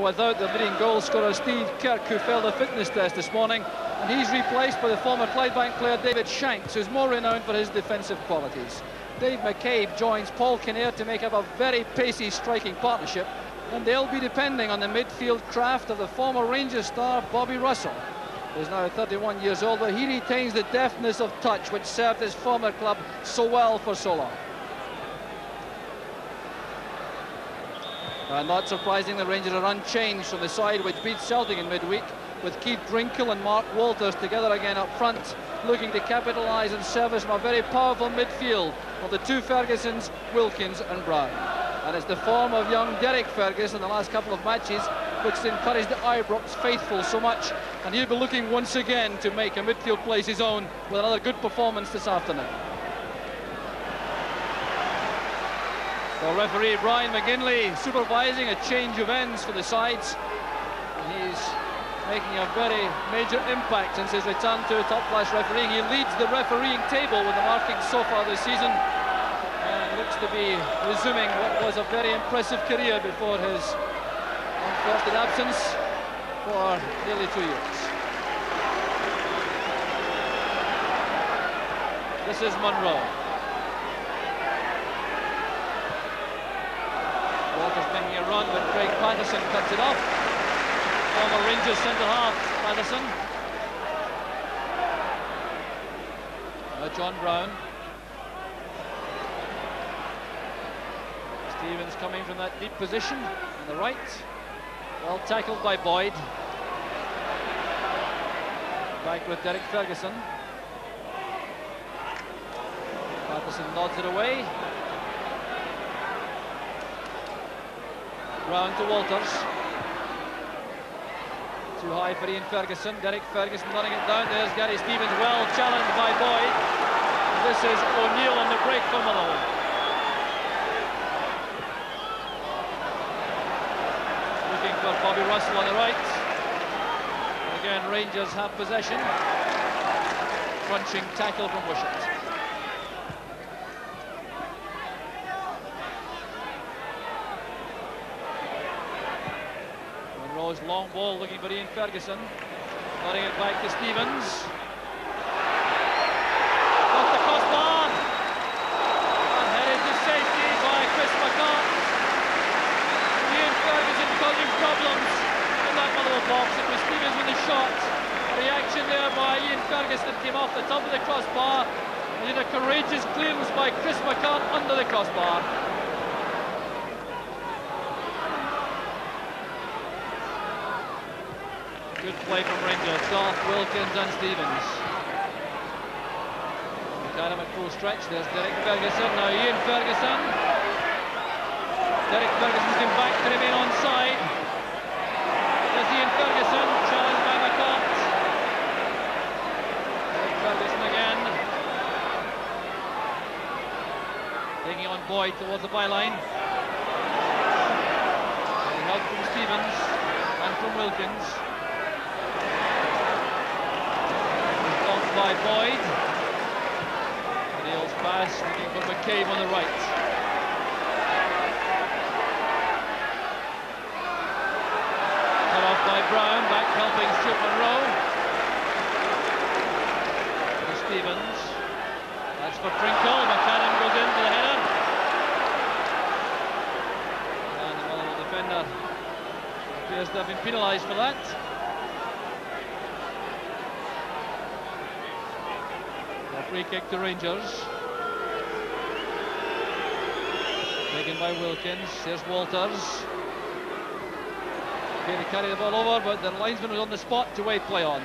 without the leading goal scorer Steve Kirk, who failed a fitness test this morning, and he's replaced by the former Clydebank player David Shanks, who's more renowned for his defensive qualities. Dave McCabe joins Paul Kinnaird to make up a very pacey striking partnership, and they'll be depending on the midfield craft of the former Rangers star Bobby Russell, who's now 31 years old, but he retains the deftness of touch which served his former club so well for so long. And not surprising, the Rangers are unchanged from the side which beat Celtic in midweek, with Keith Drinkell and Mark Walters together again up front, looking to capitalise and service from a very powerful midfield of the two Fergusons, Wilkins and Brown. And it's the form of young Derek Ferguson in the last couple of matches which has encouraged the Ibrox faithful so much. And he'll be looking once again to make a midfield place his own with another good performance this afternoon. The referee Brian McGinley supervising a change of ends for the sides. He's making a very major impact since his return to top-class refereeing. He leads the refereeing table with the markings so far this season and looks to be resuming what was a very impressive career before his unfortunate absence for nearly two years. This is Munro. A run, but Craig Patterson cuts it off. Former Rangers centre-half, Patterson. Uh, John Brown. Stevens coming from that deep position on the right. Well tackled by Boyd. Back with Derek Ferguson. Patterson nods it away. Round to Walters. Too high for Ian Ferguson. Derek Ferguson running it down. There's Gary Stevens, well challenged by Boyd. This is O'Neill on the break for Motherwell. Looking for Bobby Russell on the right. Again, Rangers have possession. Crunching tackle from Wishart. Long ball looking for Ian Ferguson. Nodding it back to Stevens. Off the crossbar. And headed to safety by Chris McCart. Ian Ferguson causing problems in that middle box. It was Stevens with the shot. Reaction there by Ian Ferguson came off the top of the crossbar. And did a courageous clearance by Chris McCart under the crossbar. Good play from Rangers. Gough, Wilkins and Stevens. Got him at full stretch. There's Derek Ferguson. Now Ian Ferguson. Derek Ferguson came back to remain on side. There's Ian Ferguson. Challenged by McCart. Derek Ferguson again. Taking on Boyd towards the byline. Help from Stevens and from Wilkins. By Boyd. Neil's pass looking for McCabe on the right. Cut off by Brown, back helping Stuart Munro. To Stevens. That's for Drinkell. McAdam goes in for the header. And the defender appears to have been penalised for that. Free kick to Rangers. Taken by Wilkins. Here's Walters. Okay, to carry the ball over, but the linesman was on the spot to wait play on.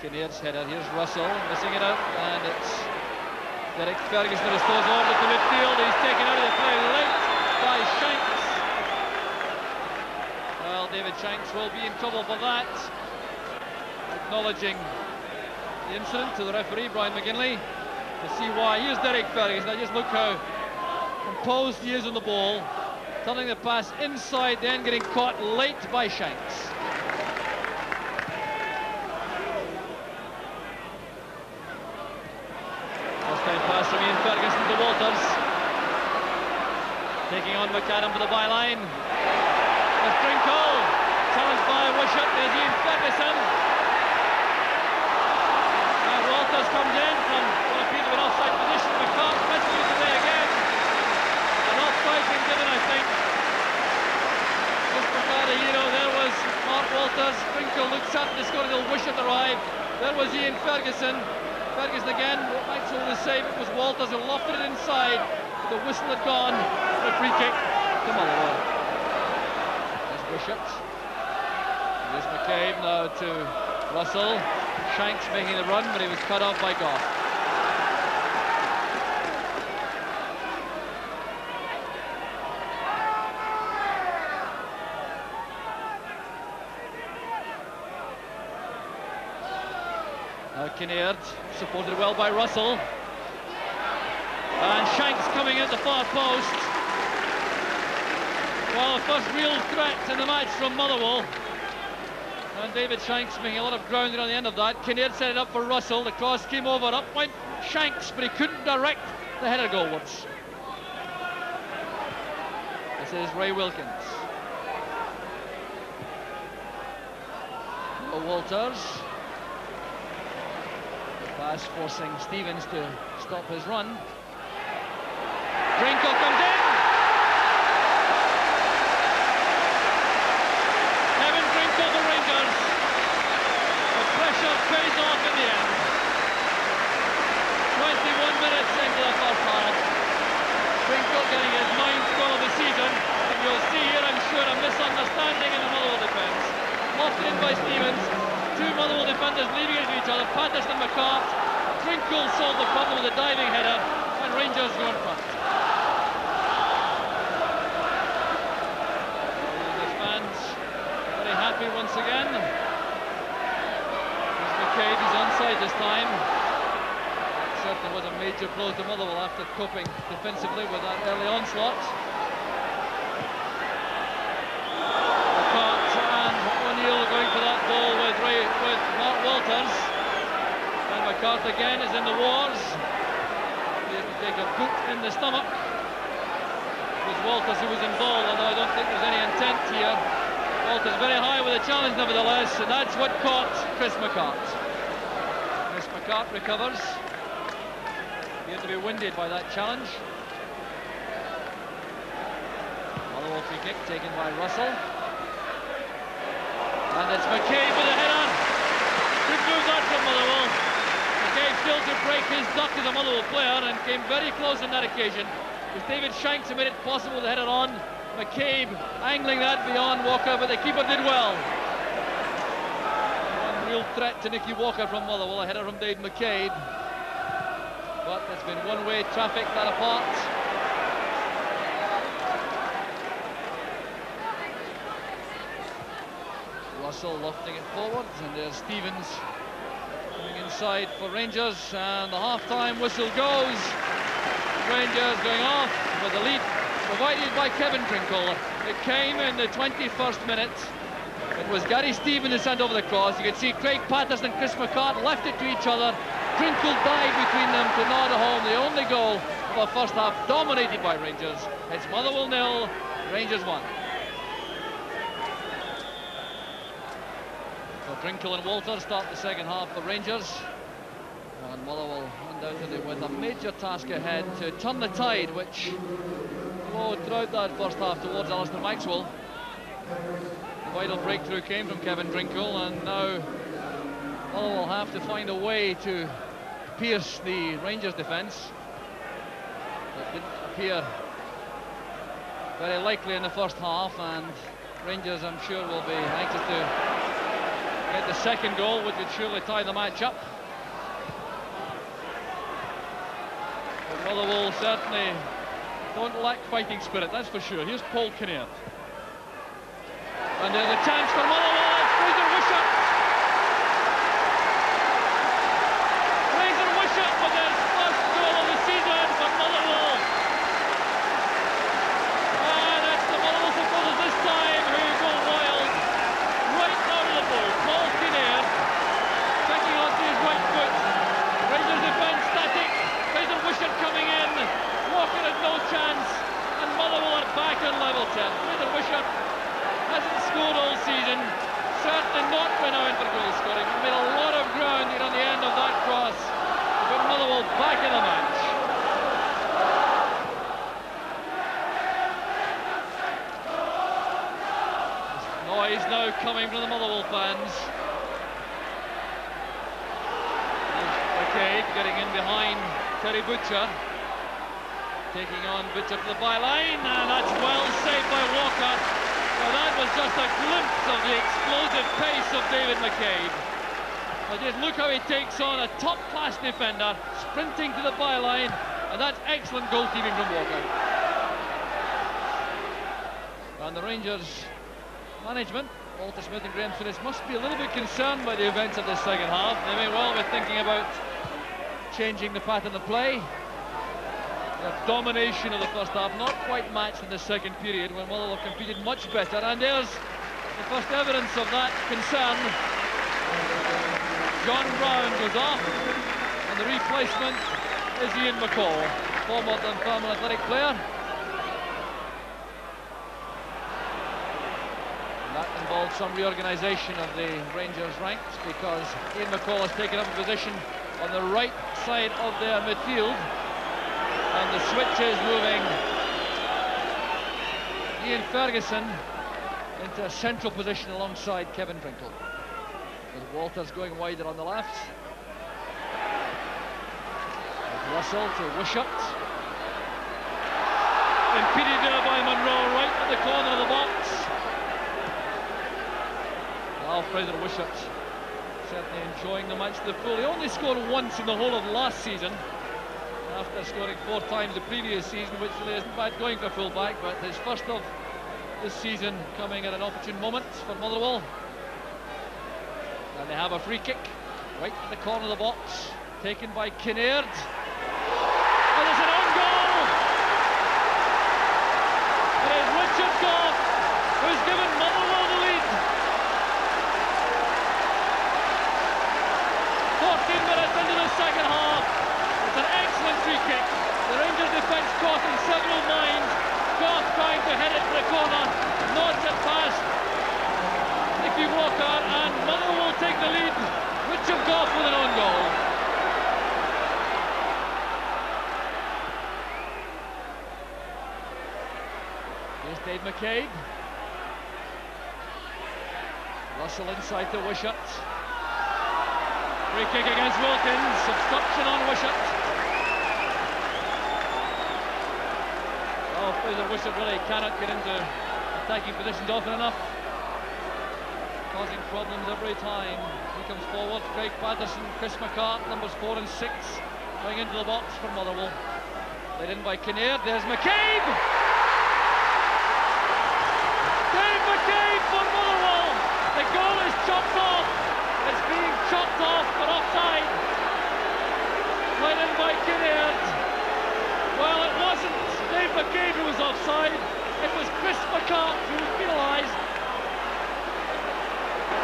Kinnaird's header. Here's Russell missing it out, and it's Derek Ferguson restores order to midfield. He's taken out of the play late by Shanks. Well, David Shanks will be in trouble for that. Acknowledging the incident to the referee, Brian McGinley, to see why. Here's Derek Ferguson. Now just look how composed he is on the ball. Turning the pass inside, then getting caught late by Shanks. First time pass from Ian Ferguson to Walters. Taking on McAdam for the byline. There's Drinkell, challenged by Wishart, there's Ian Ferguson. And Walters comes in from what appears to an offside position. McCart rescues today again. An offside being given, I think. Just before the hero, there was Mark Walters. Drinkell looks up, the score until Wishart arrived. There was Ian Ferguson. Ferguson again, Maxwell the save. It was Walters who lofted it inside. The whistle had gone. The free kick to Motherwell. There's Wishart. There's McCabe now to Russell. Shanks making the run, but he was cut off by Gough. Now Kinnaird, supported well by Russell. And Shanks coming at the far post. Well, first real threat in the match from Motherwell. And David Shanks making a lot of ground on the end of that. Kinnaird set it up for Russell. The cross came over. Up went Shanks, but he couldn't direct the header goalwards. This is Ray Wilkins. Oh, Walters. The Pass forcing Stevens to stop his run. Drinkell comes in. Kevin Drinkell, the Rangers. The pressure pays off in the end. 21 minutes into the first half. Getting his ninth goal of the season. And you'll see here, I'm sure, a misunderstanding in the Motherwell defence. Lofted in by Stevens. Two Motherwell defenders leaving into each other. Patterson McCart. Drinkell solved the problem with a diving header. And Rangers go in front. Rangers fans very happy once again. There's McCabe, he's onside this time. Certainly was a major blow to Motherwell after coping defensively with that early onslaught. McCart and O'Neill going for that ball with, Ray, with Mark Walters. And McCart again is in the wars. He has to take a boot in the stomach. It was Walters who was involved, although I don't think there's any intent here. Walters very high with a challenge nevertheless, and that's what caught Chris McCart. Chris McCart recovers. To be winded by that challenge. Motherwell free kick taken by Russell. And it's McCabe with a header. Good move that from Motherwell. McCabe failed to break his duck as a Motherwell player and came very close on that occasion. It was David Shanks who made it possible to head it on. McCabe angling that beyond Walker, but the keeper did well. One real threat to Nicky Walker from Motherwell, a header from Dave McCabe. But there's been one-way traffic that apart. Russell lofting it forwards, and there's Stevens coming inside for Rangers, and the half-time whistle goes. Rangers going off with the lead provided by Kevin Drinkell. It came in the 21st minute. It was Gary Stevens who sent over the cross. You can see Craig Patterson and Chris McCart left it to each other. Drinkell dived between them to nod home. The only goal of the first half dominated by Rangers. It's Motherwell nil, Rangers one. So Drinkell and Walter start the second half for Rangers. And Motherwell undoubtedly with a major task ahead to turn the tide, which flowed throughout that first half towards Alistair Maxwell. The vital breakthrough came from Kevin Drinkell, and now Motherwell will have to find a way to pierce the Rangers defence. It didn't appear very likely in the first half, and Rangers, I'm sure, will be anxious to get the second goal, which would surely tie the match up. But Motherwell certainly don't lack fighting spirit, that's for sure. Here's Paul Kinnaird. And there's a chance for Motherwell, Fraser Wishart. Fraser Wishart with his first goal of the season for Motherwell. And it's the Motherwell supporters this time who go wild. Right out of the ball, Paul Kinnaird checking onto his right foot. Rangers defence static. Fraser Wishart coming in. Walker had no chance. And Motherwell are back on level set. Fraser Wishart has Ferguson certainly not renowned for goal scoring. He made a lot of ground here on the end of that cross. But Motherwell back in the match. Noise now coming from the Motherwell fans. McCabe getting in behind Terry Butcher. Taking on Butcher to the byline, and that's well saved by Walker. Now that was just a glimpse of the explosive pace of David McCabe. But just look how he takes on a top-class defender, sprinting to the byline, and that's excellent goalkeeping from Walker. And the Rangers management, Walter Smith and Graeme Souness, must be a little bit concerned by the events of this second half. They may well be thinking about changing the pattern of play. The domination of the first half, not quite matched in the second period when Motherwell competed much better. And there's the first evidence of that concern. John Brown goes off, and the replacement is Ian McCall, former Dunfermline Athletic player. That involved some reorganisation of the Rangers ranks because Ian McCall has taken up a position on the right side of their midfield and the switch is moving Ian Ferguson into a central position alongside Kevin Drinkell. With Walters going wider on the left. With Russell to Wishart. Impeded there by Munro right at the corner of the box. Fraser Wishart certainly enjoying the match to the full. He only scored once in the whole of last season after scoring four times the previous season, which really isn't bad going for fullback, but his first of this season coming at an opportune moment for Motherwell. And they have a free kick right in the corner of the box, taken by Kinnaird. And it's an own goal! It is Richard Gough who's given Motherwell the lead. 14 minutes into the second half. It's an excellent free kick. The In several minds. Gough trying to head it to the corner. Nods it past Nicky Walker and Motherwell will take the lead. Richard Gough with an own goal. Here's Dave McCabe. Russell inside to Wishart. Free kick against Wilkins. Obstruction on Wishart. Fraser Wishart really cannot get into attacking positions often enough. Causing problems every time. He comes forward, Craig Patterson, Chris McCart, numbers four and six, going into the box for Motherwell. Led in by Kinnaird, there's McCabe! Dave McCabe for Motherwell! The goal is chopped off! It's being chopped off for offside. Led in by Kinnaird. Well, it wasn't Dave McCabe who was offside. It was Chris McCart who was penalised.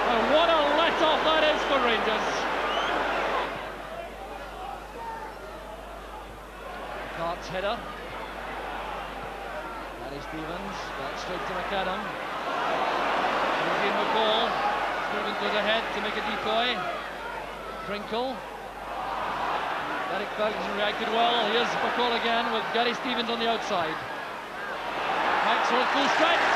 And what a let-off that is for Rangers. McCart's header. Gary Stevens, got straight to McAdam. Eugene McCall. Stevens goes ahead to make a decoy. Pringle. Derek Ferguson reacted well. Here's McCall again with Gary Stevens on the outside. Maxwell full stretch.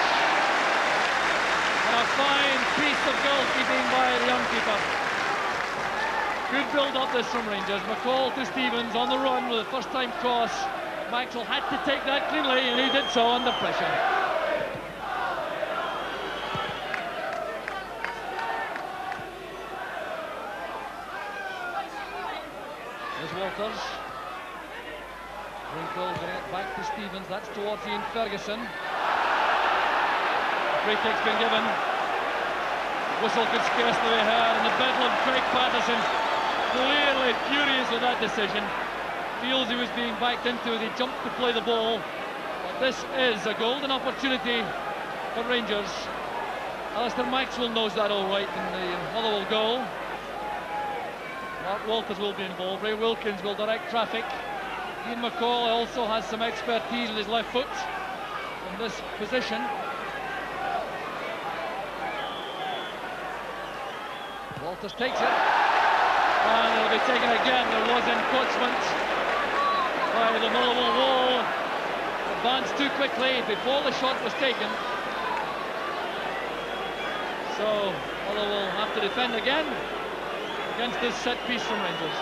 And a fine piece of goalkeeping by the young keeper. Good build up this from Rangers. McCall to Stevens on the run with a first time cross. Maxwell had to take that cleanly and he did so under pressure. Walters. Pringle getting it back to Stevens. That's towards Ian Ferguson. free kick's been given. Whistle could scarcely be heard, and the bedlam Craig Patterson clearly furious with that decision. Feels he was being backed into as he jumped to play the ball. But this is a golden opportunity for Rangers. Alistair Maxwell knows that all right in the Motherwell goal. Mark Walters will be involved. Ray Wilkins will direct traffic. Ian McCall also has some expertise in his left foot in this position. Walters takes it. And it'll be taken again. There was encroachment by the Motherwell wall. Advanced too quickly before the shot was taken. So Motherwell have to defend again against this set piece from Rangers.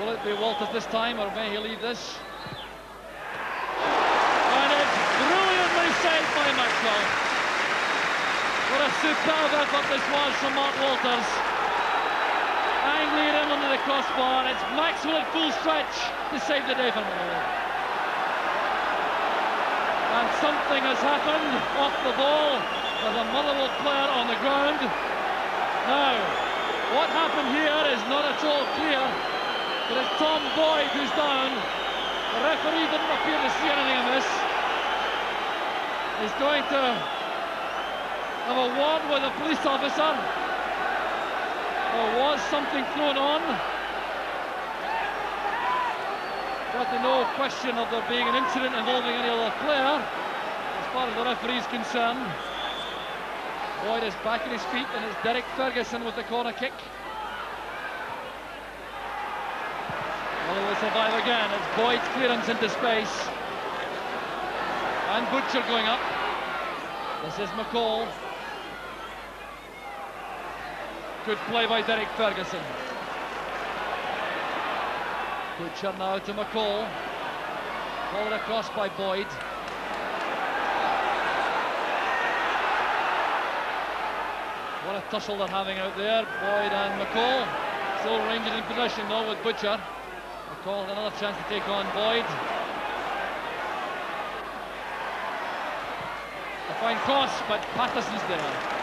Will it be Walters this time or may he leave this? And it's brilliantly saved by Maxwell. What a superb effort this was from Mark Walters. Angling in under the crossbar. It's Maxwell at full stretch to save the day for Motherwell. And something has happened off the ball. There's a Motherwell player on the ground. Now, what happened here is not at all clear, but it's Tom Boyd who's down. The referee didn't appear to see anything amiss. He's going to have a word with a police officer. There was something thrown on. But no question of there being an incident involving any other player, as far as the referee is concerned. Boyd is back on his feet, and it's Derek Ferguson with the corner kick. Well, will survive again. It's Boyd's clearance into space. And Butcher going up. This is McCall. Good play by Derek Ferguson. Butcher now to McCall. Ball across by Boyd. Tussle they're having out there, Boyd and McCall. Still Rangers in possession though with Butcher. McCall another chance to take on Boyd. A fine cross, but Patterson's there.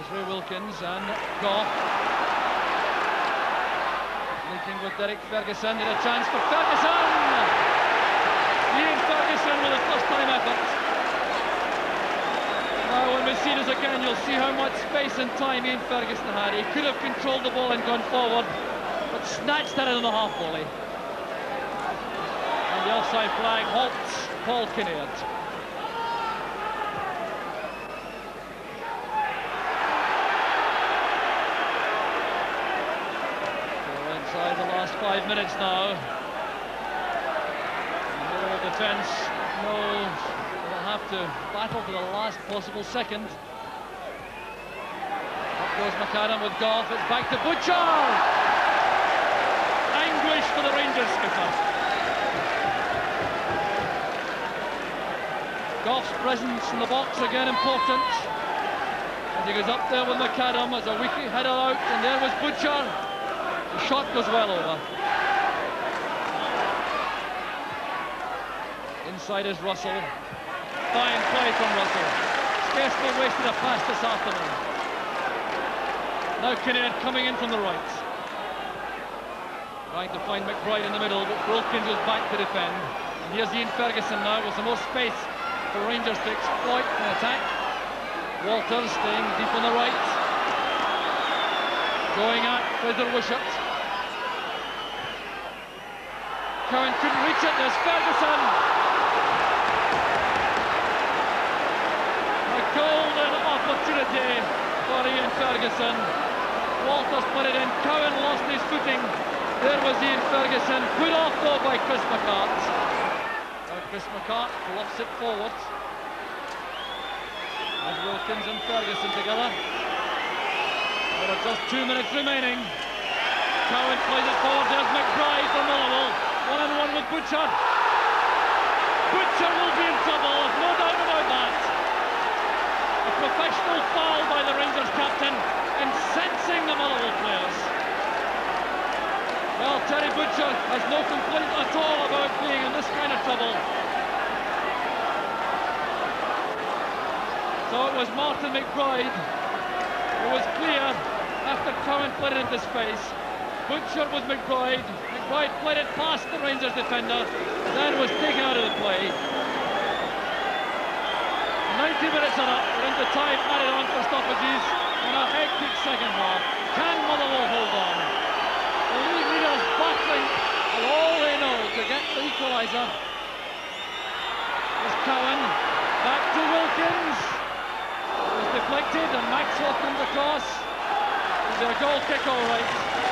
Israel Wilkins and Gough. Linking with Derek Ferguson, and a chance for Ferguson! Ian Ferguson with a first time effort. We see this again, you'll see how much space and time Ian Ferguson had. He could have controlled the ball and gone forward, but snatched at it on the half volley. And the offside flag halts Paul Kinnaird. five minutes now. Middle defence they'll have to battle for the last possible second. Up goes McAdam with Gough, It's back to Butcher. Anguish for the Rangers skipper. Gough's presence in the box again important. As he goes up there with McAdam as a weakly header out, and there was Butcher. The shot goes well over. Inside is Russell. Fine play from Russell. Scarcely wasted a pass this afternoon. Now Kinnaird coming in from the right. Trying to find McBride in the middle, but Wilkins is back to defend. And here's Ian Ferguson now with some more space for Rangers to exploit an attack. Walters staying deep on the right. Going at Fraser Wishart. Cowan couldn't reach it, there's Ferguson! A golden opportunity for Ian Ferguson. Walters put it in, Cowan lost his footing. There was Ian Ferguson, put off though by Chris McCart. Now Chris McCart bluffs it forward. As Wilkins and Ferguson together. There are just two minutes remaining. Cowan plays it forward, there's McBride from Motherwell. One on one with Butcher. Butcher will be in trouble, no doubt about professional foul by the Rangers captain, incensing the Motherwell players. Well, Terry Butcher has no complaint at all about being in this kind of trouble. So it was Martin McBride who was clear after Cowan played it into space. Butcher with McBride. McBride played it past the Rangers defender, then was taken out of the play. 90 minutes are up, we're into time added on for stoppages in a hectic second half. Can Motherwell hold on? The league leaders battling all they know to get the equaliser. It's Cowan. Back to Wilkins. It was deflected and Maxwell comes across. Is it a goal kick all right?